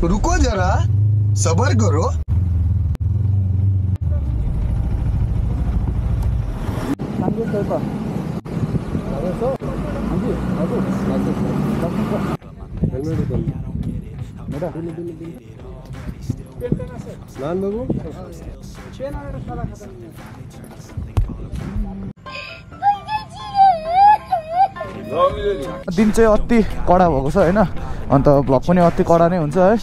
रुको जरा सबर करो दिन चाहिँ अति कडा भएको छ होइन अन्त भ्लग पनि अति कडा नै हुन्छ है।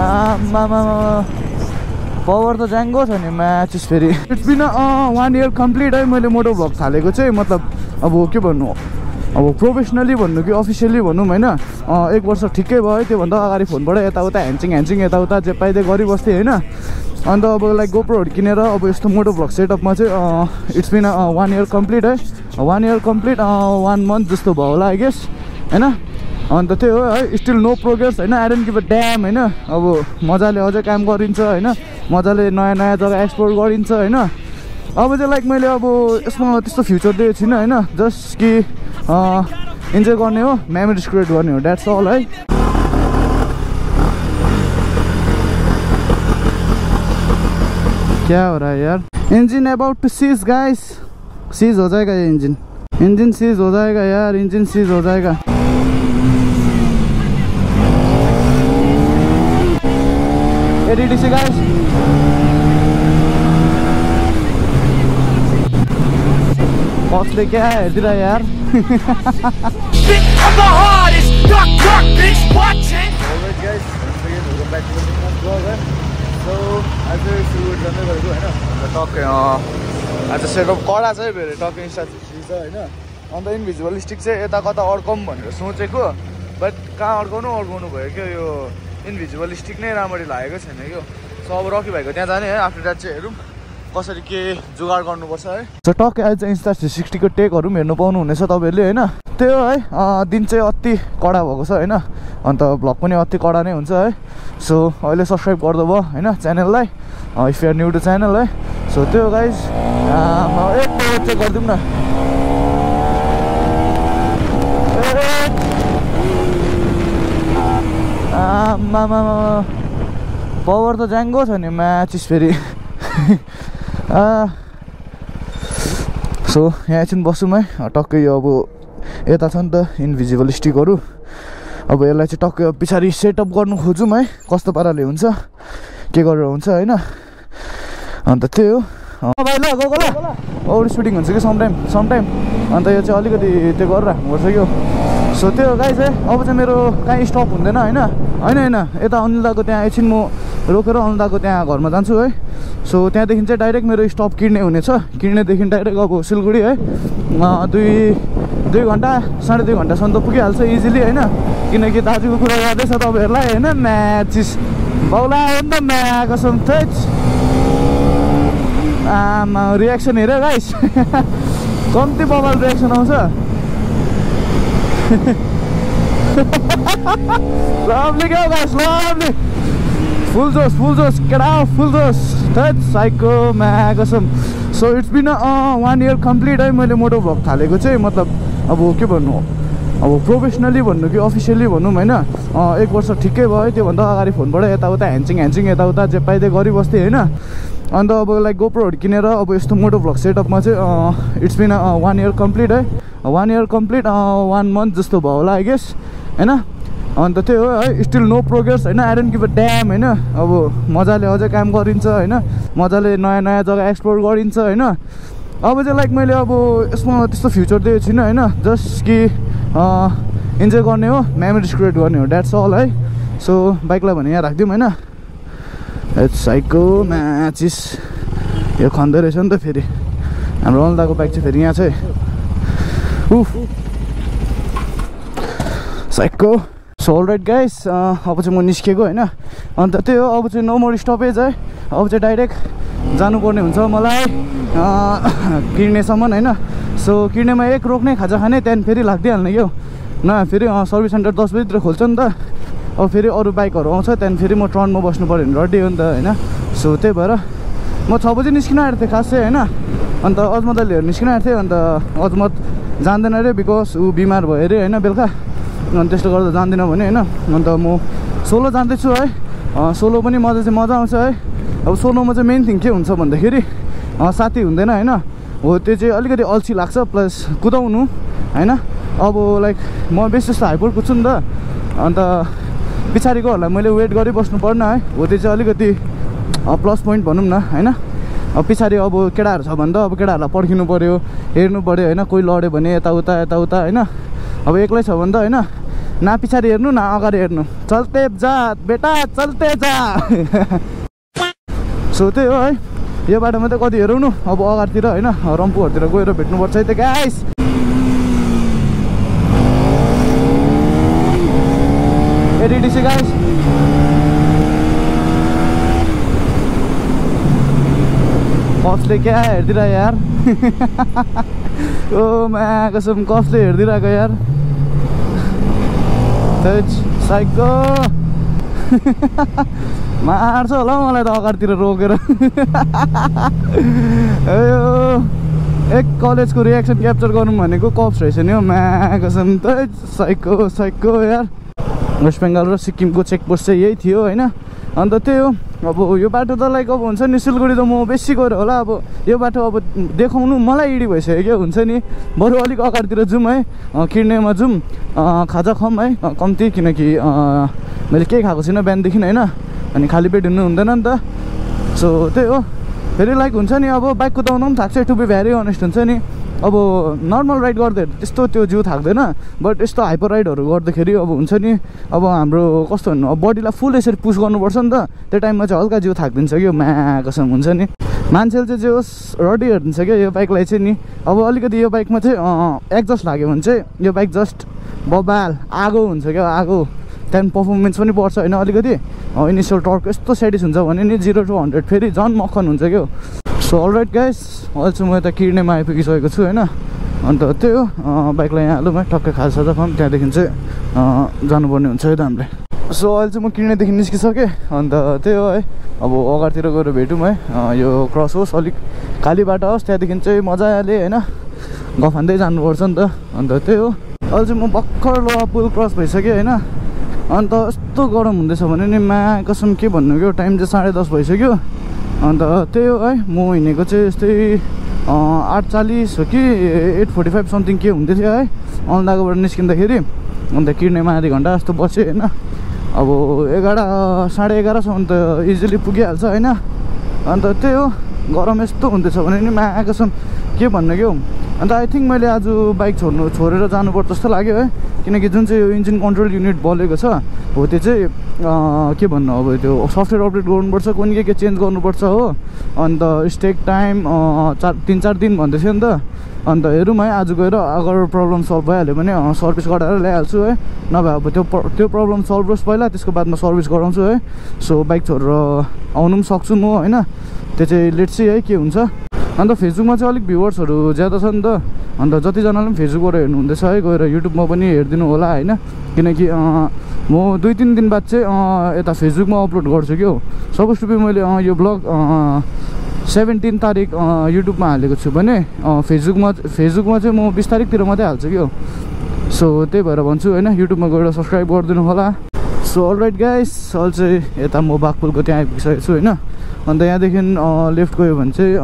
आमामा पावर त ज्याङ्गो छ नि म्याच फेरि it's been one year complete है। मैले मोटो भ्लग थालेको चाहिँ मतलब अब के भन्नु? अब प्रोफेसनली भन्नु कि अफिसियली भनौँ होइन? एक वर्ष ठिकै भयो त्योभन्दा अगाडि फोनबाट यताउता ह्यान्चिङ ह्यान्चिङ यताउता जे पाइदिए गरिबस्थेँ होइन? अन्त अब लाइक गोप्रोहरू किनेर अब यस्तो मोटो भ्लग सेटअपमा चाहिँ it's been one year complete है। One year complete one month जस्तो भयो होला आई गेस होइन? अन्त त्यही हो है स्टिल नो प्रोग्रेस होइन? आइरन किप ड्याम होइन? अब मजाले अझै काम गरिन्छ होइन? मजाले नयाँ नयाँ जग्गा एक्सप्लोर गरिन्छ होइन? अब चाहिँ लाइक मैले अब यसमा त्यस्तो फ्युचर दिएको छुइनँ होइन? जस्ट कि इन्जोय गर्ने हो मेमोरिज क्रिएट गर्ने हो द्याट्स अल है। क्या हो रहा है यार? Engine about to seize guys seize हो जाएगा ये इंजन इंजन सीज हो जाएगा यार. इंजन सीज हो जाएगा. क्या है इधरा यार सो आज सुट होइन? टक्कै आज सेटअप कडा चाहिँ फेरि टक्कै स्ट्राटेजी छ होइन। अन्त इन्भिजिबल स्टिक चाहिँ यता कता अड्काउँ भनेर सोचेको। बट कहाँ अड्काउनु अड्काउनु भयो क्या यो इन्भिजिबल स्टिक नै राम्ररी लागेको छैन क्या सो अब रकी भाइको त्यहाँ जाने है आफ्टर द्याट चाहिँ हेरौँ। कसरी के जुगाड गर्नुपर्छ है? टक्कै आज चाहिँ इन्स्टा थ्री सिक्सटीको टेकहरू पनि हेर्नु पाउनुहुनेछ तपाईँहरूले होइन? त्यही हो दिन चाहिँ अति कडा भएको छ होइन? अन्त भ्लग पनि अति कडा नै हुन्छ है? सो अहिले सब्सक्राइब गर्दा भयो होइन च्यानललाई? If you're new to channel है? सो त्यो गाइज चाहिँ गरिदिउँ न। आमामा पावर त ज्याङ्गो छ नि म्याचिस फेरि। सो यहाँ एकछिन बसौँ है। टक्कै यो अब यता छ नि त इन्भिजिबल स्टिकहरू अब यसलाई चाहिँ टक्कै अब पछाडि सेटअप गर्नु खोजौँ है। कस्तो पाराले हुन्छ के गरेर हुन्छ होइन। अन्त त्यही हो। भाइ ल गएको ल। ओभर स्पिडिङ हुन्छ कि समटाइम समटाइम अन्त यो चाहिँ अलिकति त्यो गरेर हाल्नुपर्छ कि सो त्यो गाई चाहिँ अब चाहिँ मेरो कहीँ स्टप हुँदैन होइन। होइन होइन। यता अनिलदाको त्यहाँ एकछिन म रोकेर अनिलदाको त्यहाँ घरमा जान्छु है। सो त्यहाँदेखि चाहिँ डाइरेक्ट मेरो स्टप किन्ने हुनेछ। किन्नेदेखि डाइरेक्ट अब सिलगढी है। दुई दुई घन्टा साढे दुई घन्टासम्म त पुगिहाल्छ इजिली होइन। किनकि दाजुको कुरा गर्दैछ तपाईँहरूलाई होइन? म्याचिस बाउला हो नि त थैच। आमा रियाक्सन हेऱ्यो गाइस कम्ती बबाल रियाक्सन आउँछ। लभली क्या गाइस लभली फुल जोस फुल जोस केटा फुल जोस थैट साइको म्या कसम so it's been one year complete है मैले मोटो भ्लग थालेको चाहिँ मतलब अब के भन्नु? अब प्रोफेसनली भन्नु कि अफिसियली भनौँ होइन? एक वर्ष ठिकै भयो त्योभन्दा अगाडि फोनबाट यताउता ह्यान्चिङ ह्यान्चिङ यताउता जे पाइदिए गरिबस्थेँ होइन? अन्त अब लाइक गोप्रोहरू किनेर अब यस्तो मोटो भ्लग सेटअपमा चाहिँ it's been one year complete है? One year complete one month जस्तो भयो होला आई गेस होइन? अन्त त्यही हो है स्टिल नो प्रोग्रेस होइन? आइरन किप ड्याम होइन? अब मजाले अझै काम गरिन्छ होइन? मजाले नयाँ नयाँ जग्गा एक्सप्लोर गरिन्छ होइन? अब चाहिँ लाइक मैले अब यसमा त्यस्तो फ्युचर दिएको छुइनँ होइन? जस्ट कि इन्जोय गर्ने हो मेमोरिज क्रिएट गर्ने हो द्याट्स अल है? सो बाइकलाई भने यहाँ राखिदिउँ होइन? साइको म्याचिस यो खन्दै रहेछ नि त फेरि। हाम्रो अल्दाको बाइक चाहिँ फेरि यहाँ चाहिँ उफ साइको सो राइट गाइस अब चाहिँ म निस्केको होइन? अन्त त्यही हो अब चाहिँ नो मोर स्टपेज है। अब चाहिँ डाइरेक्ट जानुपर्ने हुन्छ मलाई किर्नेसम्म होइन? सो किर्नेमा एक रोक्ने खाजा खाने त्यहाँदेखि फेरि लाग्दिहाल्ने क्या न फेरि सर्भिस सेन्टर दस बजीतिर खोल्छ नि त। अब फेरि अरू बाइकहरू आउँछ त्यहाँदेखि फेरि म ट्रनमा बस्नु पऱ्यो भने रेडी हो नि त होइन? सो त्यही भएर म छ बजी निस्किन आँटेको थिएँ खास चाहिँ होइन? अन्त अजमत निस्किन आँटेको थिएँ अन्त अजमत जान्दैन अरे बिकज ऊ बिमार भयो अरे होइन बेलुका? अनि त्यसले गर्दा जान्दिनँ भने होइन। अन्त म सोलो जाँदैछु है। सोलो पनि मजा चाहिँ मजा आउँछ है। अब सोलोमा चाहिँ मेन थिङ के हुन्छ भन्दाखेरि साथी हुँदैन होइन। हो त्यो चाहिँ अलिकति अल्छी लाग्छ प्लस कुदाउनु होइन। अब लाइक म बेसी जस्तो हाइपर कुद्छु नि त। अन्त पछाडिकोहरूलाई मैले वेट गरिबस्नु पर्न है। हो त्यो चाहिँ अलिकति प्लस पोइन्ट भनौँ न होइन। अब पछाडि अब केटाहरू छ भने त अब केटाहरूलाई पर्खिनु पऱ्यो हेर्नु पऱ्यो होइन। कोही लड्यो भने यताउता यताउता होइन। अब एक्लै छ भने त होइन। न पछाडि हेर्नु न अगाडि हेर्नु। चल्ते जा बेटा चल्ते जा। सो त्यही हो है। यो बाटोमा त कति हेरौँ न। अब अगाडितिर होइन रम्फूहरूतिर गएर भेट्नुपर्छ है त गाइस एडिडिसी गाइस कसले क्या हेरिदिएर यार? ओ मा कसम कसले हेरिदिरहेको यार? थैच, साइको मार्छ होला हौ मलाई त अगाडितिर रोकेर एक कलेजको रियाक्सन क्याप्चर गरौँ भनेको कप्स रहेछ नि हौ कसम त साइको साइको यार। वेस्ट बेङ्गाल र सिक्किमको चेकपोस्ट चाहिँ यही थियो होइन? अन्त त्यही हो। अब यो बाटो त लाइक अब हुन्छ नि सिलगढी त म बेसी गएर होला। अब यो बाटो अब देखाउनु मलाई इडी भइसक्यो क्या हुन्छ नि। बरु अलिक अगाडितिर जाउँ है। अँ, किर्नेमा जाउँ। खाजा खाऊँ है। कम्ती किनकि मैले केही खाएको छुइनँ बिहानदेखि होइन। अनि खाली पेट हिँड्नु हुँदैन नि त। सो त्यही हो। फेरि लाइक हुन्छ नि अब बाइक कुदाउनु पनि थाक्छ। टु बी भेरी अनेस्ट हुन्छ नि। अब नर्मल राइड गर्दाखेरि त्यस्तो त्यो जिउ थाक्दैन बट यस्तो हाइपर राइडहरू गर्दाखेरि अब हुन्छ नि अब हाम्रो कस्तो भन्नु अब बडीलाई फुल यसरी पुस गर्नुपर्छ नि त। त्यो टाइममा चाहिँ हल्का जिउ थाकिदिन्छ क्या म्या कसम हुन्छ नि। मान्छेले चाहिँ जे होस् रडी हेरिदिन्छ क्या यो बाइकलाई चाहिँ नि। अब अलिकति यो बाइकमा चाहिँ एक्जस्ट लाग्यो भने चाहिँ यो बाइक जस्ट बबाल आगो हुन्छ क्या आगो। त्यहाँदेखि पर्फर्मेन्स पनि बढ्छ होइन अलिकति। इनिसियल टर्क यस्तो सेटिस हुन्छ भने नि जिरो टु हन्ड्रेड फेरि झन् मक्खन हुन्छ क्या सो अलराइट गाइस अहिले चाहिँ म यता किर्नेमा आइपुगिसकेको छु होइन? अन्त त्यही हो बाइकलाई यहाँ हालौँ है खाजा साजा खाऊँ त्यहाँदेखि चाहिँ जानुपर्ने हुन्छ है त हामीले सो अहिले चाहिँ म किर्नेदेखि निस्किसकेँ अन्त त्यही हो है। अब अगाडितिर गएर भेटौँ है। यो क्रस होस् अलिक खाली बाटो होस् त्यहाँदेखि चाहिँ मजाले होइन? गफान्दै जानुपर्छ नि त। अन्त त्यही हो। अहिले चाहिँ म भर्खर ल पुल क्रस भइसकेँ होइन? अन्त यस्तो गरम हुँदैछ भने नि मा कसम के भन्नु क्या टाइम चाहिँ साढे दस भइसक्यो। अन्त त्यही हो है म हिँडेको चाहिँ यस्तै आठ चालिस हो कि एट फोर्टी फाइभ समथिङ के हुँदै थियो है अन्दाकोबाट निस्किँदाखेरि। अन्त किर्नेमा आधी घन्टा जस्तो बसेँ होइन। अब एघार साढे एघारसम्म त इजिली पुगिहाल्छ होइन। अन्त त्यही हो गरम यस्तो हुँदैछ भने नि मा कसम के भन्नु क्या हौ अन्त आई थिङ्क मैले आज बाइक छोड्नु छोडेर जानुपर्छ जस्तो लाग्यो है। किनकि जुन चाहिँ यो इन्जिन कन्ट्रोल युनिट बलेको छ हो त्यो चाहिँ के भन्नु अब त्यो सफ्टवेयर अपडेट गर्नुपर्छ कुन के के चेन्ज गर्नुपर्छ हो। अन्त स्टेक टाइम चार तिन चार दिन भन्दै थियो नि त। अन्त हेरौँ है आज गएर अगर प्रब्लम सल्भ भइहाल्यो भने सर्भिस गराएर ल्याइहाल्छु है। नभए अब त्यो त्यो प्रब्लम सल्भ होस् पहिला त्यसको बादमा सर्भिस गराउँछु है। सो बाइक छोडेर आउनु पनि सक्छु म होइन। त्यो चाहिँ लेट्स है के हुन्छ। अन्त फेसबुकमा चाहिँ अलिक भ्युवर्सहरू ज्यादा छ नि त। अन्त जतिजनाले पनि फेसबुकबाट हेर्नुहुँदैछ है गएर युट्युबमा पनि हेरिदिनु होला होइन। किनकि म दुई तिन दिन बाद चाहिँ यता फेसबुकमा अपलोड गर्छु क्या सपोज टु मैले यो ब्लग सेभेन्टिन तारिक युट्युबमा हालेको छु भने फेसबुकमा फेसबुकमा चाहिँ म बिस तारिकतिर मात्रै हाल्छु क्या सो त्यही भएर भन्छु होइन युट्युबमा गएर सब्सक्राइब गरिदिनु होला। सो अलराइट गाइस अहिले चाहिँ यता म बाघपुलको त्यहाँ आइपुगिसकेको छु होइन। अन्त यहाँदेखि लेफ्ट गयो भने चाहिँ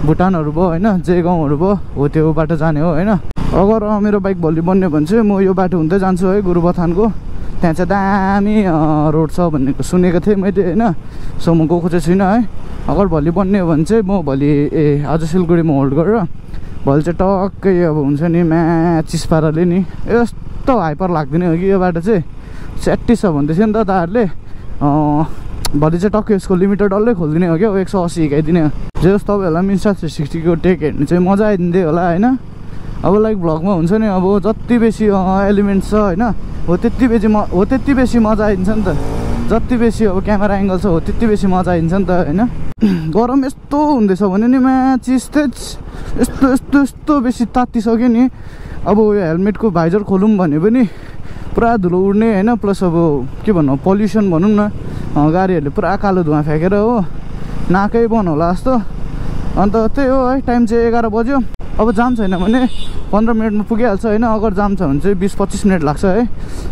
भुटानहरू भयो होइन? जे गाउँहरू भयो हो त्यो बाटो जाने हो होइन? अगर मेरो बाइक भोलि बन्यो भने चाहिँ म यो बाटो हुँदै जान्छु है गुरुबथानको त्यहाँ चाहिँ दामी रोड छ भन्ने सुनेको थिएँ मैले होइन? सो म गएको चाहिँ छुइनँ है। अगर भोलि बन्यो भने चाहिँ म भोलि ए आज सिलगढीमा होल्ड गरेर भोलि चाहिँ टक्कै अब हुन्छ नि म्याचिस पाराले नि यस्तो हाइपर लाग्दैन हो कि यो बाटो चाहिँ। स्याट्टी छ भन्दै थियो नि त दाहरूले भोलि चाहिँ टक्कै यसको लिमिटर डल्लै खोलिदिने हो क्या? एक सौ असी हिँडाइदिने हो। जे होस् तपाईँहरूलाई इन्स्टा थ्री सिक्सटीको टेक हेर्नु चाहिँ मजा आइदिँदै होला होइन? अब लाइक भ्लगमा हुन्छ नि अब जति बेसी एलिमेन्ट छ होइन? हो त्यति बेसी म हो त्यति बेसी मजा आइदिन्छ नि त। जति बेसी अब क्यामेरा एङ्गल छ हो त्यति बेसी मजा आइदिन्छ नि त होइन? गरम यस्तो हुँदैछ भने नि त्यच यस्तो यस्तो यस्तो बेसी तात्तिसक्यो नि। अब यो हेलमेटको भाइजर खोलौँ भने पनि पुरा धुलो उड्ने होइन? प्लस अब के भन्नु पल्युसन भनौँ न। गाडीहरूले पुरा कालो धुवा फ्याँकेर हो। नाकै बन्द होला जस्तो। अन्त त्यही हो है टाइम चाहिँ एघार बज्यो। अब जाम छैन भने पन्ध्र मिनटमा पुगिहाल्छ होइन। अगर जाम छ भने चाहिँ बिस पच्चिस मिनट लाग्छ है।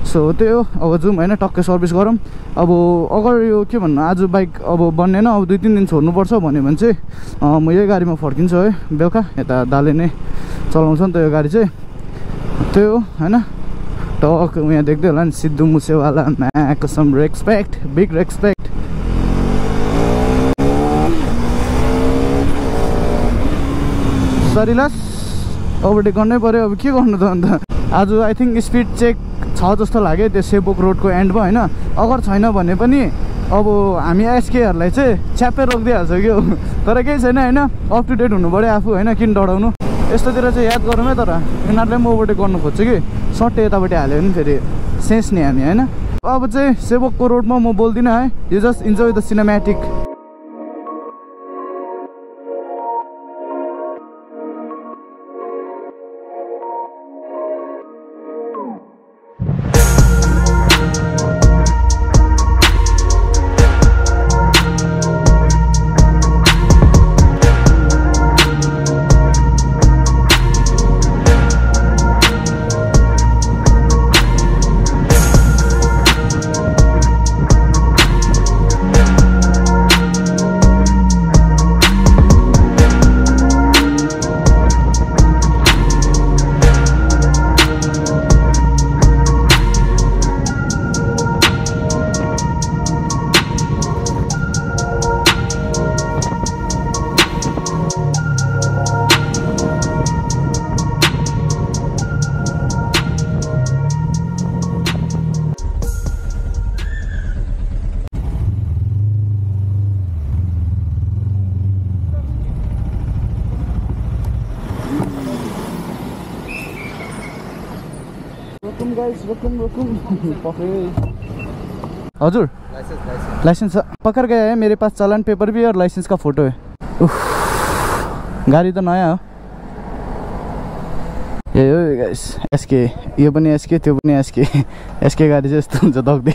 सो त्यही हो। अब जाउँ होइन टक्कै सर्भिस गरौँ। अब अगर यो के भन्नु आज बाइक अब बन्नेन अब दुई तिन दिन छोड्नुपर्छ भन्यो भने चाहिँ म यही गाडीमा फर्किन्छु है। बेलुका यता दाले नै चलाउँछ नि त यो गाडी चाहिँ। त्यही हो होइन? टक यहाँ देख्दै होला नि सिद्धु मुसेवाला म्या कसम रेस्पेक्ट बिग रेस्पेक्ट सरिलास ओभरटेक गर्नै पऱ्यो अब के गर्नु त अन्त आज आई थिङ्क स्पिड चेक छ जस्तो लाग्यो त्यो सेपोक रोडको एन्डमा होइन? अगर छैन भने पनि अब हामी एसकेहरूलाई चाहिँ च्याप्पै रोकिदिइहाल्छ क्या? तर केही छैन होइन? अप टु डेट हुनु पऱ्यो आफू होइन? किन डराउनु? यस्तोतिर चाहिँ याद गरौँ है तर यिनीहरूले पनि ओभरटेक गर्नु खोज्छु कि। सट्टै यतापट्टि हाल्यो भने फेरि सेन्स नि हामी होइन? अब चाहिँ सेवकको रोडमा म बोल्दिनँ है। You just enjoy the cinematic रोकुम रोकुम। हजुर। लाइसेंस पकड़ गया है मेरे पास चालान पेपर भी और लाइसेंस का फ़ोटो है। उफ, गाडी त नयाँ हो। ए हो गाइस एसके यो पनि एसके त्यो पनि एसके एसके गाडी चाहिँ यस्तो हुन्छ दग्दै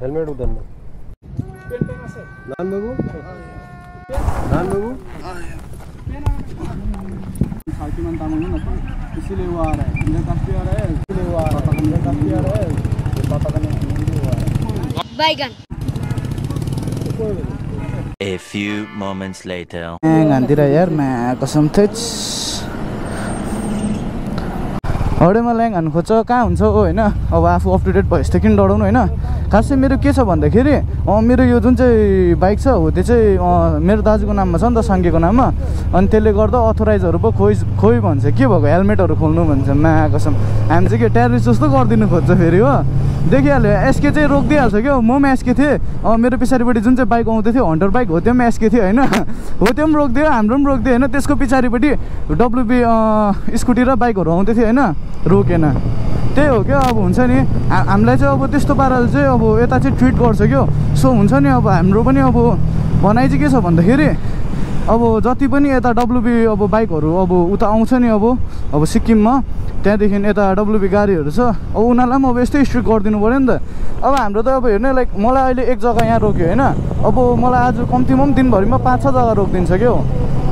हेलमेट उतार्नु न इसीलिए वो आ रहा है इंजन काफी आ रहा है इसीलिए वो आ रहा है इंजन काफी आ रहा है पापा का नाम वो आ रहा है बैगन A few moments later. घानतिर यार म्या कसम थिच हौडेमा ल्याङ हान्नु खोज्छ कहाँ हुन्छ हो होइन अब आफू अप टु डेट भएपछि त किन डराउनु होइन खास मेरो के छ भन्दाखेरि मेरो यो जुन चाहिँ बाइक छ हो त्यो चाहिँ मेरो दाजुको नाममा छ नि त साङ्गेको नाममा। अनि त्यसले गर्दा अथोराइजहरू पो खोइ खोइ भन्छ। के भएको? हेलमेटहरू खोल्नु भन्छ। कसम। हामी चाहिँ के टेरिस्ट जस्तो गरिदिनु खोज्छ फेरि हो। देखिहाल्यो। एसके चाहिँ रोकिदिइहाल्छ क्या। म पनि एसके थिएँ। मेरो पछाडिपट्टि जुन चाहिँ बाइक आउँदै थियो हन्टर बाइक हो त्यो पनि एसके थियो होइन। हो त्यो पनि रोकिदियो। हाम्रो पनि रोकिदियो होइन। त्यसको पछाडिपट्टि डब्लुबी स्कुटी र बाइकहरू आउँदै थियो होइन। रोकेन। त्यही हो क्या? अब हुन्छ नि। हामीलाई चाहिँ अब त्यस्तो पाराले चाहिँ अब यता चाहिँ ट्रिट गर्छ क्या? सो हुन्छ नि अब हाम्रो पनि अब भनाइ चाहिँ के छ भन्दाखेरि अब जति पनि यता डब्लुबी अब बाइकहरू अब उता आउँछ नि अब अब सिक्किममा त्यहाँदेखि यता डब्लुबी गाडीहरू छ अब उनीहरूलाई पनि अब यस्तै स्ट्रिक गरिदिनु पऱ्यो नि त। अब हाम्रो त अब हेर्नु लाइक मलाई अहिले एक जग्गा यहाँ रोक्यो होइन? अब मलाई आज कम्तीमा पनि दिनभरिमा पाँच छ जग्गा रोकिदिन्छ क्या? हो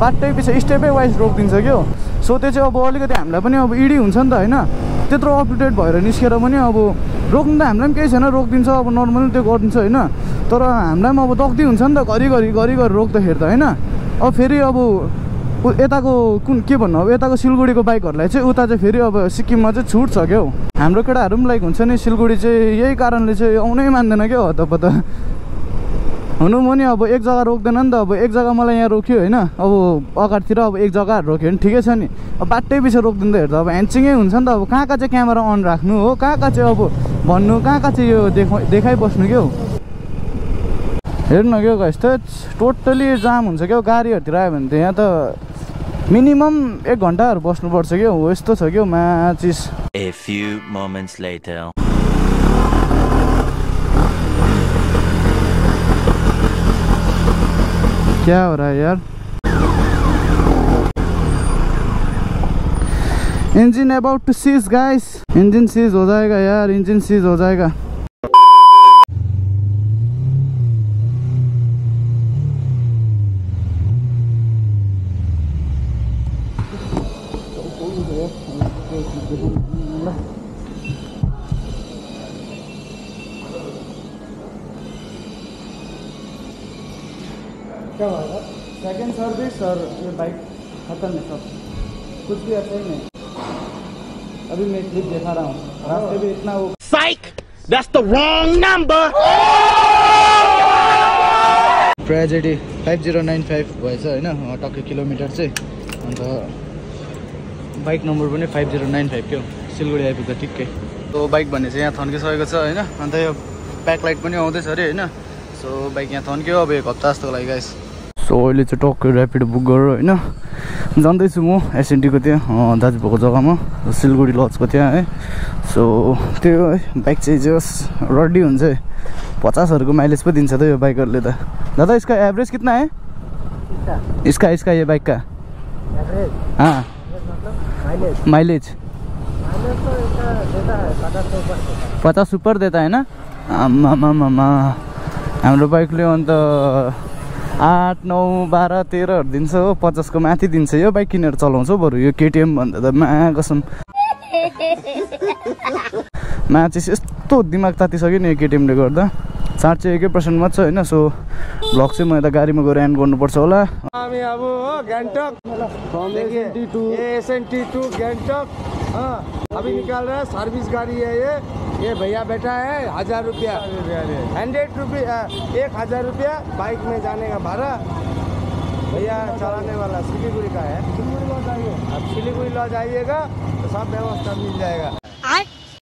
बाटै पछि स्टेपै वाइज रोकिदिन्छ क्या? हो सो त्यो चाहिँ अब अलिकति हामीलाई पनि अब इडी हुन्छ नि त होइन? त्यत्रो अप टु डेट भएर निस्केर पनि अब रोक्नु त हामीलाई पनि केही छैन रोकिदिन्छ अब नर्मली त्यो गरिदिन्छ होइन। तर हामीलाई पनि अब दग्दी हुन्छ नि त घरिघरि घरिघरि रोक्दाखेरि त होइन। अब फेरि अब यताको कुन के भन्नु अब यताको सिलगढीको बाइकहरूलाई चाहिँ उता चाहिँ फेरि अब सिक्किममा चाहिँ छुट छ क्या हौ। हाम्रो केटाहरू पनि लाइक हुन्छ नि सिलगढी चाहिँ यही कारणले चाहिँ आउनै मान्दैन क्या हतपत। हुनु म नि अब एक जग्गा रोक्दैन नि त अब एक जग्गा मलाई यहाँ रोक्यो होइन अब अगाडितिर अब एक जग्गा रोक्यो भने ठिकै छ नि। अब बाटै पछि रोकिदिँदा हेर्दा अब ह्यान्चिङै हुन्छ नि त अब कहाँ कहाँ चाहिँ क्यामेरा अन राख्नु हो कहाँ कहाँ चाहिँ अब भन्नु कहाँ कहाँ चाहिँ यो देखा देखाइबस्नु क्या हौ? हेर्नु क्या गाइस त टोटली जाम हुन्छ क्या गाडीहरूतिर आयो भने त यहाँ त मिनिमम एक घन्टाहरू बस्नुपर्छ क्या हो यस्तो छ क्या हौ माचिस। क्या हो रहा है यार? Engine about to seize guys engine seize हो जाएगा यार इंजन सीज हो जाएगा। सब। कुछ भी अच्छा ही नहीं। अभी मैं क्लिप दिखा रहा हूँ। रास्ते भी इतना वो Psych! That's the wrong number! Tragedy five zero nine five भएछ होइन टक्कै किलोमिटर चाहिँ अन्त बाइक नम्बर पनि फाइभ जिरो नाइन फाइभ थियो सिलगढी आइपुग्दा ठिक्कै सो बाइक भन्ने चाहिँ यहाँ थन्किसकेको छ होइन अन्त यो ब्याक लाइट पनि आउँदैछ अरे होइन सो बाइक यहाँ थन्क्यो अब एक हप्ता जस्तो लागि गाइस सो अहिले चाहिँ टक्कै ऱ्यापिड बुक गरेर होइन जाँदैछु म एसएनटीको त्यहाँ अँ, दाजु भएको जग्गामा सिलगढी लजको त्यहाँ है। सो त्यो है बाइक चाहिँ जस रड्डी हुन्छ है। पचासहरूको माइलेज पो दिन्छ त यो बाइकहरूले त। दादा इसका एवरेज कितना है? इसका इसका ये बाइक का? हाँ। माइलेज पचास ऊपर देता है ना? आमा हाम्रो बाइकले अन्त आठ नौ बाह्र तेह्रहरू दिन्छ हो पचासको माथि दिन्छ। यो बाइक किनेर चलाउँछ हौ बरु यो केटिएम भन्दा त मा कसम मा चाहिँ यस्तो दिमाग तातिसक्यो नि यो केटिएमले गर्दा। चार्ज चाहिँ एकै पर्सेन्ट मात्र छ होइन सो भ्लग चाहिँ म यता गाडीमा गएर एन्ड गर्नुपर्छ होला। हामी अब हो गान्तोक टी। अभी निकाल रहा सर्विस गाड़ी है ये। ये भैया बैठा है हज़ार रुपया। हंड्रेड रुपया एक हज़ार रुपया बाइक में जाने का भाड़ा। भैया चलाने वाला सिलीगुड़ी का है। अब सिलीगुड़ी लॉज जाइएगा तो सब व्यवस्था मिल जाएगा।